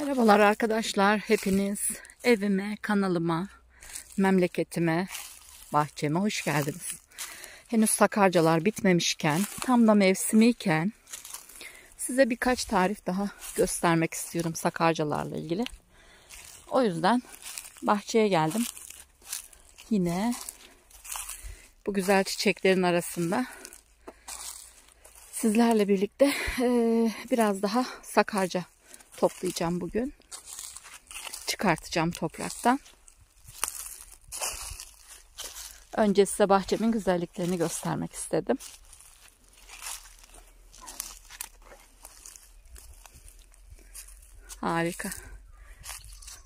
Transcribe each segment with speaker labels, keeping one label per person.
Speaker 1: Merhabalar arkadaşlar. Hepiniz evime, kanalıma, memleketime, bahçeme hoş geldiniz. Henüz sakarcalar bitmemişken, tam da mevsimiyken size birkaç tarif daha göstermek istiyorum sakarcalarla ilgili. O yüzden bahçeye geldim. Yine bu güzel çiçeklerin arasında sizlerle birlikte biraz daha sakarca toplayacağım bugün. Çıkartacağım topraktan. Önce size bahçemin güzelliklerini göstermek istedim. Harika.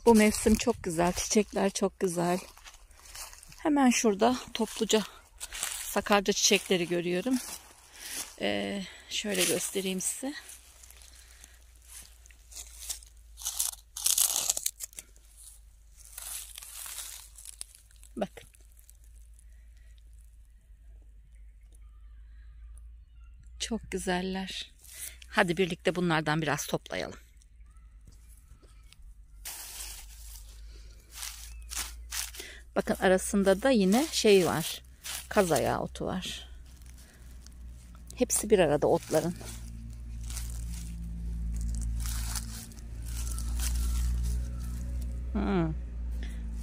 Speaker 1: Bu mevsim çok güzel. Çiçekler çok güzel. Hemen şurada topluca sakarca çiçekleri görüyorum. Ee, şöyle göstereyim size. Bakın. Çok güzeller. Hadi birlikte bunlardan biraz toplayalım. Bakın arasında da yine şey var. Kaz ayağı otu var. Hepsi bir arada otların. Hmm.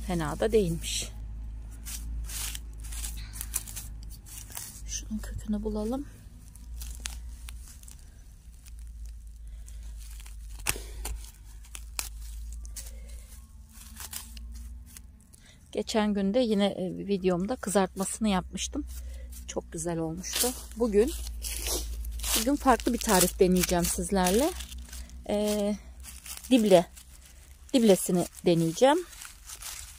Speaker 1: Fena da değilmiş. Kökünü bulalım. Geçen günde yine e, videomda kızartmasını yapmıştım. Çok güzel olmuştu. Bugün bugün farklı bir tarif deneyeceğim sizlerle. Ee, dible diblesini deneyeceğim.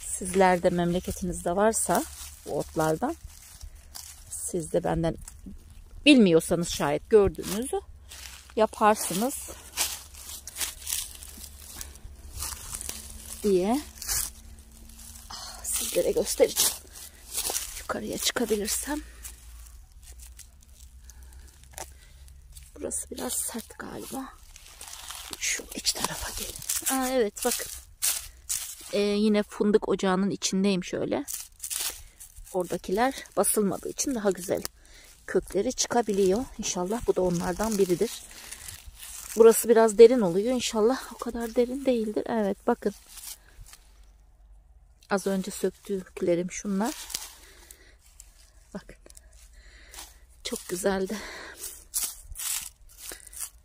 Speaker 1: Sizlerde memleketinizde varsa bu otlardan siz de benden bilmiyorsanız şayet gördüğünüzü yaparsınız diye sizlere göstereceğim. Yukarıya çıkabilirsem. Burası biraz sert galiba. Şu iç tarafa gelin. Aa, evet bakın. Ee, yine fındık ocağının içindeyim şöyle. Oradakiler basılmadığı için daha güzel kökleri çıkabiliyor. İnşallah bu da onlardan biridir. Burası biraz derin oluyor. İnşallah o kadar derin değildir. Evet bakın. Az önce söktüklerim şunlar. Bakın. Çok güzeldi.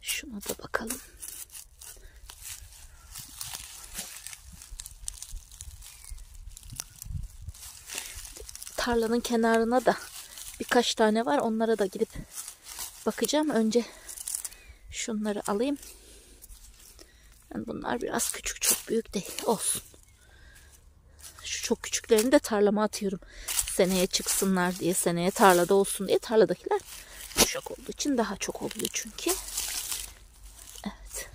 Speaker 1: Şuna da bakalım. tarlanın kenarına da birkaç tane var. Onlara da gidip bakacağım. Önce şunları alayım. Yani bunlar biraz küçük çok büyük değil. Olsun. Şu çok küçüklerini de tarlama atıyorum. Seneye çıksınlar diye. Seneye tarlada olsun diye. Tarladakiler yumuşak olduğu için daha çok oluyor çünkü. Evet.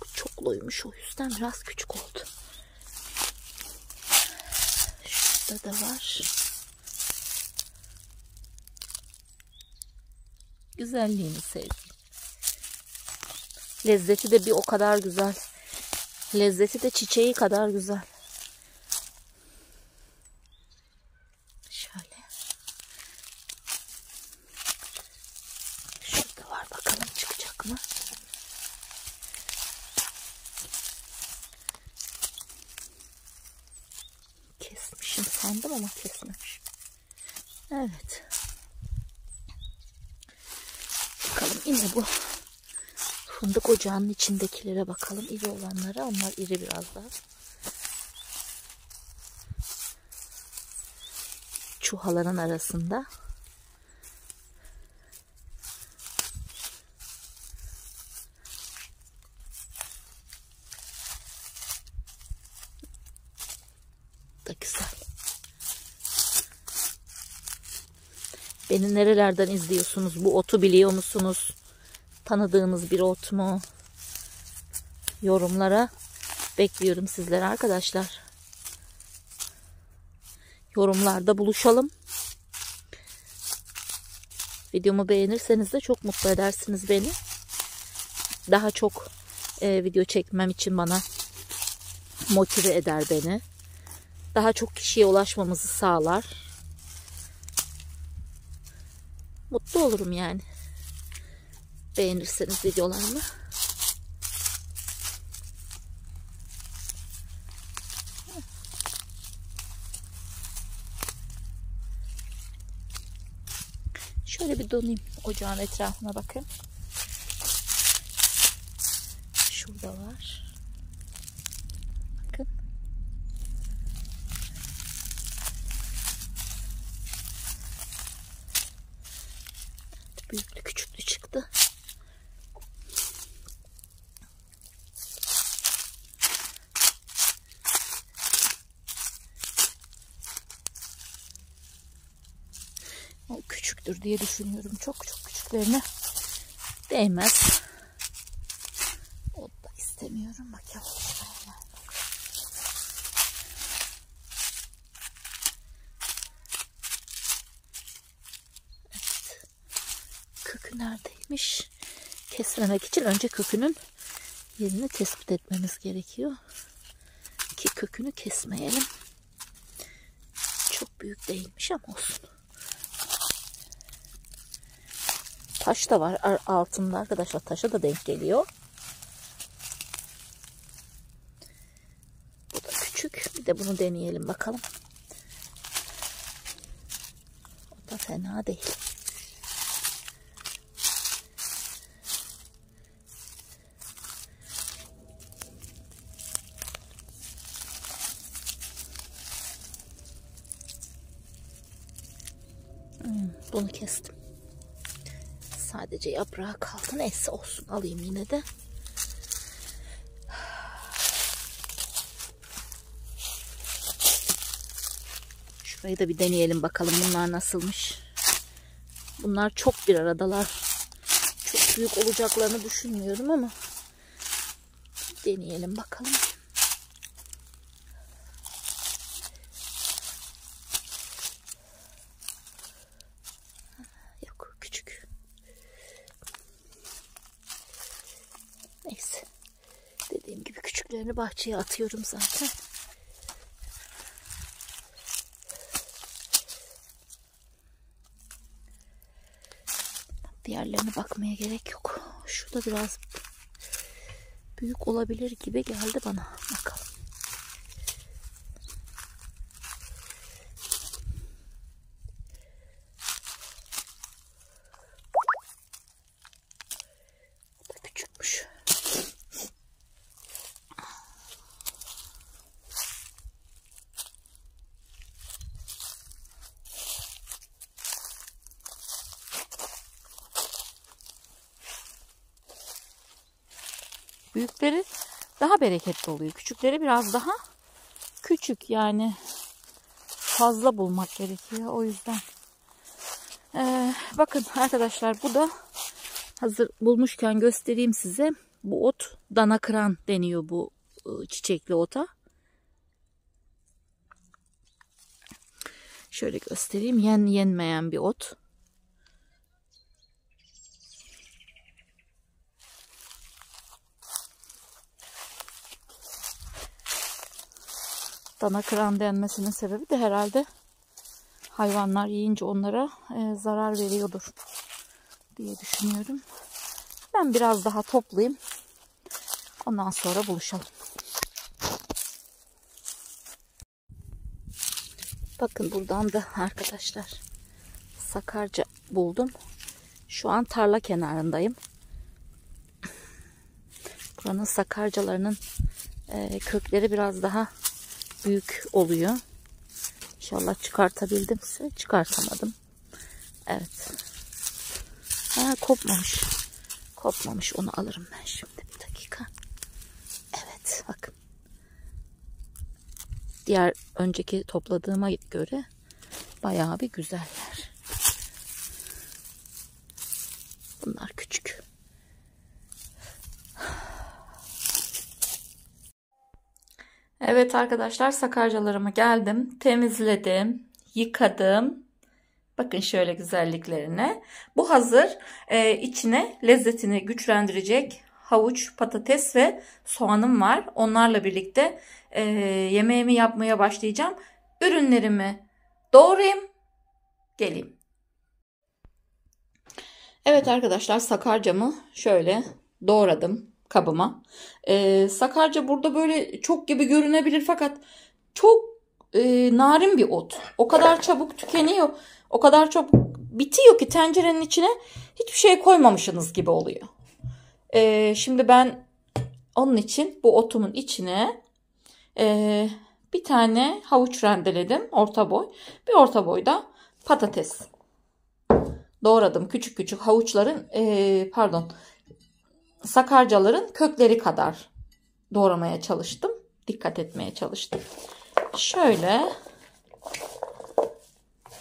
Speaker 1: Bu çokluymuş o yüzden biraz küçük oldu. Burada da var. Güzelliğini sevdim. Lezzeti de bir o kadar güzel. Lezzeti de çiçeği kadar güzel. Şöyle. Şurada var bakalım çıkacak mı? Kesmişim sandım ama kesmemişim. Evet. Bakalım yine bu fındık ocağının içindekilere bakalım. iri olanlara. Onlar iri biraz daha. Çuhaların arasında. da güzel. Beni nerelerden izliyorsunuz? Bu otu biliyor musunuz? Tanıdığınız bir ot mu? Yorumlara bekliyorum sizleri arkadaşlar. Yorumlarda buluşalım. Videomu beğenirseniz de çok mutlu edersiniz beni. Daha çok e, video çekmem için bana motive eder beni. Daha çok kişiye ulaşmamızı sağlar. Mutlu olurum yani. Beğenirseniz videolarımı. Şöyle bir donayım ocağın etrafına bakın. Şurada var. Bakın. Büyüklü küçüklü çıktı. O küçüktür diye düşünüyorum. Çok çok küçüklerine değmez. O da istemiyorum. Bakalım. Evet. Kökü neredeymiş? Kesmemek için önce kökünün yerini tespit etmemiz gerekiyor. Ki kökünü kesmeyelim. Çok büyük değilmiş ama olsun. Taş da var altında arkadaşlar. Taşa da denk geliyor. Bu da küçük. Bir de bunu deneyelim bakalım. O da fena değil. Hmm, bunu kestim. Sadece yaprağı kaldı. Neyse olsun alayım yine de. Şurayı da bir deneyelim bakalım bunlar nasılmış. Bunlar çok bir aradalar. Çok büyük olacaklarını düşünmüyorum ama deneyelim bakalım. Yok küçük. Neyse. Dediğim küçüklerini bahçeye atıyorum zaten. Diğerlerine bakmaya gerek yok. Şurada biraz büyük olabilir gibi geldi bana. Bakalım. Büyükleri daha bereketli oluyor. Küçükleri biraz daha küçük yani fazla bulmak gerekiyor. O yüzden ee, bakın arkadaşlar bu da hazır bulmuşken göstereyim size. Bu ot dana kıran deniyor bu ıı, çiçekli ota. Şöyle göstereyim. Yen yenmeyen bir ot. Dana kıran denmesinin sebebi de herhalde hayvanlar yiyince onlara e, zarar veriyordur diye düşünüyorum. Ben biraz daha toplayayım. Ondan sonra buluşalım. Bakın buradan da arkadaşlar sakarca buldum. Şu an tarla kenarındayım. Buranın sakarcalarının e, kökleri biraz daha büyük oluyor. İnşallah çıkartabildimse çıkartamadım. Evet. Ha, kopmamış. Kopmamış. Onu alırım ben şimdi. Bir dakika. Evet. Bakın. Diğer önceki topladığıma göre bayağı bir güzeller. Bunlar küçük. Evet arkadaşlar sakarcalarımı geldim. Temizledim. Yıkadım. Bakın şöyle güzelliklerine. Bu hazır. Ee, içine lezzetini güçlendirecek havuç, patates ve soğanım var. Onlarla birlikte e, yemeğimi yapmaya başlayacağım. Ürünlerimi doğrayayım, geleyim. Evet arkadaşlar sakarcamı şöyle doğradım kabıma. Ee, sakarca burada böyle çok gibi görünebilir fakat çok e, narin bir ot. O kadar çabuk tükeniyor. O kadar çok bitiyor ki tencerenin içine hiçbir şey koymamışsınız gibi oluyor. Ee, şimdi ben onun için bu otumun içine e, bir tane havuç rendeledim. Orta boy. Bir orta boyda patates doğradım. Küçük küçük havuçların e, pardon sakarcaların kökleri kadar doğramaya çalıştım. Dikkat etmeye çalıştım. Şöyle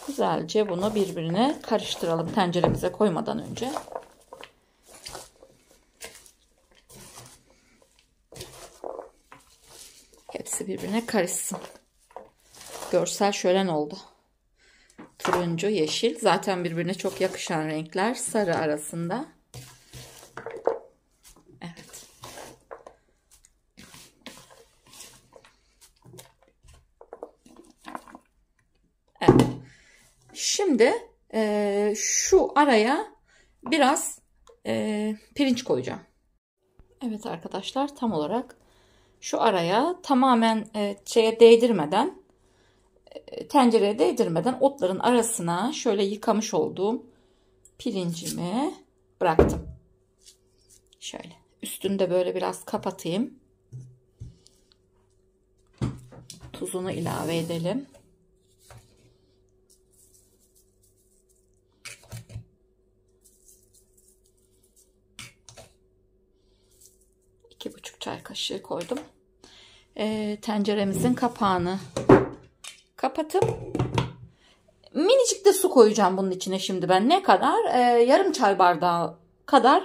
Speaker 1: güzelce bunu birbirine karıştıralım tenceremize koymadan önce. Hepsi birbirine karışsın. Görsel şölen oldu. Turuncu, yeşil. Zaten birbirine çok yakışan renkler. Sarı arasında. Evet. Evet. Şimdi e, şu araya biraz e, pirinç koyacağım. Evet arkadaşlar tam olarak şu araya tamamen e, şeye değdirmeden e, tencereye değdirmeden otların arasına şöyle yıkamış olduğum pirincimi bıraktım. Şöyle üstünde böyle biraz kapatayım. Tuzunu ilave edelim. Çay kaşığı koydum. E, tenceremizin kapağını kapatıp minicik de su koyacağım bunun içine şimdi ben. Ne kadar? E, yarım çay bardağı kadar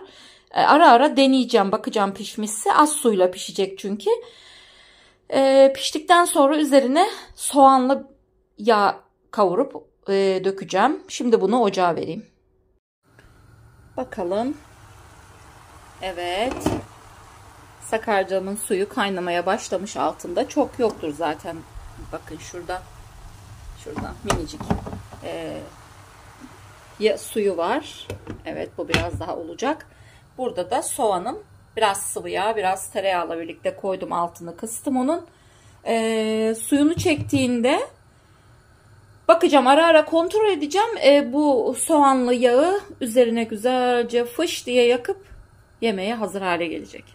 Speaker 1: e, ara ara deneyeceğim. Bakacağım pişmişse. Az suyla pişecek çünkü. E, piştikten sonra üzerine soğanlı yağ kavurup e, dökeceğim. Şimdi bunu ocağa vereyim. Bakalım. Evet. Sakarcamın suyu kaynamaya başlamış altında. Çok yoktur zaten. Bakın şurada. Şuradan minicik. Ee, ya suyu var. Evet bu biraz daha olacak. Burada da soğanım. Biraz sıvı yağ, biraz tereyağla birlikte koydum altını kıstım onun. Ee, suyunu çektiğinde bakacağım ara ara kontrol edeceğim. Ee, bu soğanlı yağı üzerine güzelce fış diye yakıp yemeğe hazır hale gelecek.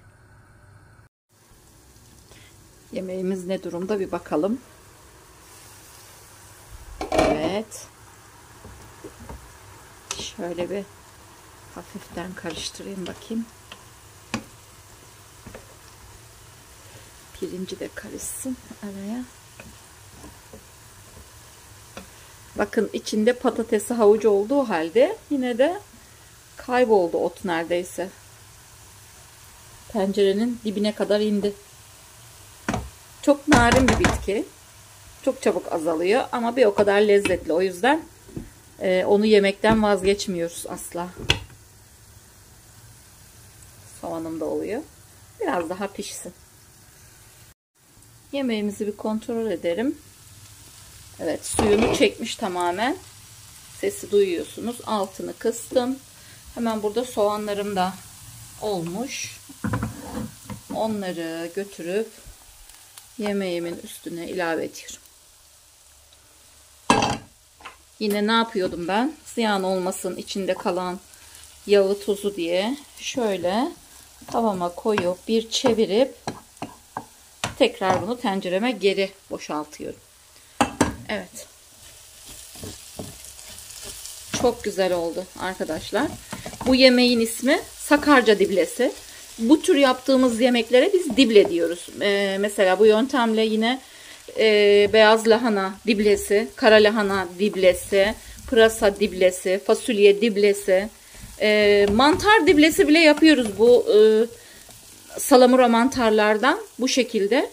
Speaker 1: Yemeğimiz ne durumda bir bakalım. Evet. Şöyle bir hafiften karıştırayım bakayım. Pirinci de karışsın araya. Bakın içinde patatesi havucu olduğu halde yine de kayboldu ot neredeyse. Tencerenin dibine kadar indi. Çok narin bir bitki. Çok çabuk azalıyor ama bir o kadar lezzetli. O yüzden e, onu yemekten vazgeçmiyoruz asla. Soğanım da oluyor. Biraz daha pişsin. Yemeğimizi bir kontrol edelim. Evet suyunu çekmiş tamamen. Sesi duyuyorsunuz. Altını kıstım. Hemen burada soğanlarım da olmuş. Onları götürüp yemeğimin üstüne ilave ediyorum. Yine ne yapıyordum ben? Ziyan olmasın içinde kalan yağı tuzu diye şöyle tavama koyup bir çevirip tekrar bunu tencereme geri boşaltıyorum. Evet. Çok güzel oldu arkadaşlar. Bu yemeğin ismi sakarca diblesi. Bu tür yaptığımız yemeklere biz dible diyoruz. Ee, mesela bu yöntemle yine e, beyaz lahana diblesi, kara lahana diblesi, pırasa diblesi, fasulye diblesi, e, mantar diblesi bile yapıyoruz bu e, salamura mantarlardan bu şekilde.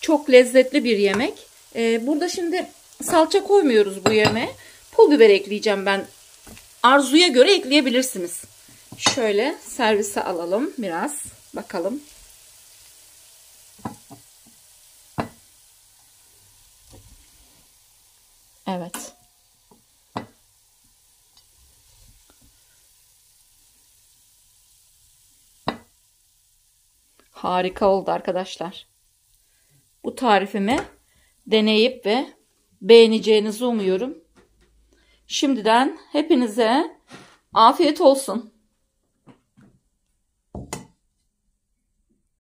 Speaker 1: Çok lezzetli bir yemek. E, burada şimdi salça koymuyoruz bu yemeğe. Pul biber ekleyeceğim ben. Arzuya göre ekleyebilirsiniz. Şöyle servise alalım biraz. Bakalım. Evet. Harika oldu arkadaşlar. Bu tarifimi deneyip ve beğeneceğinizi umuyorum. Şimdiden hepinize afiyet olsun.